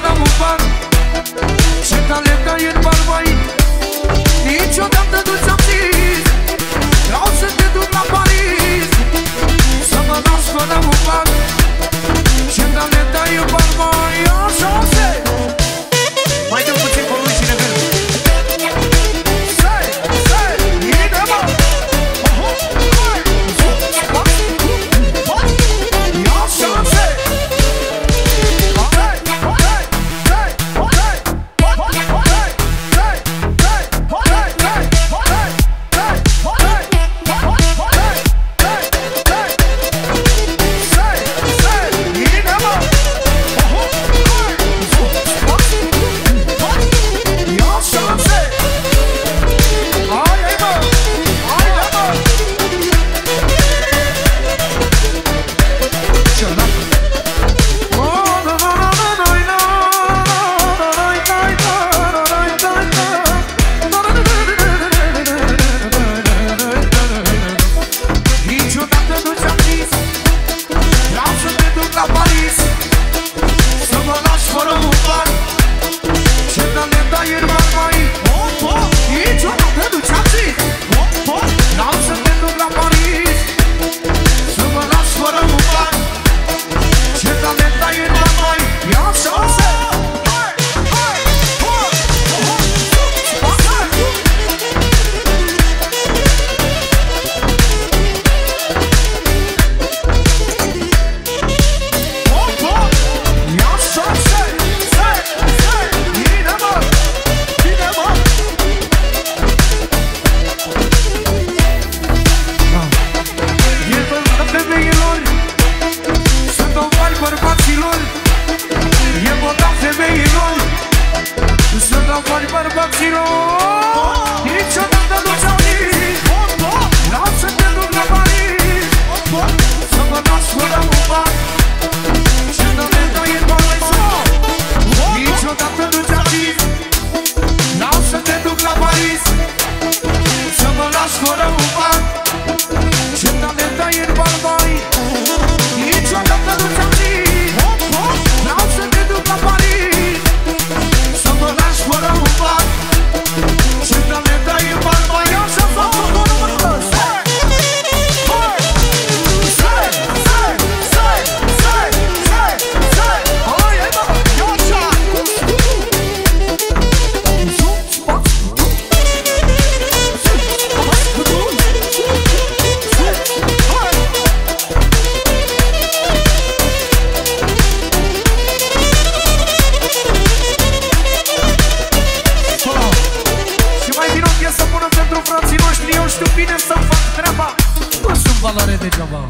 gonna move on. la Paris. Sırma naş para mutlar Çevrenden de ayırmam știu bine să fac treaba. Nu sunt valoare degeaba.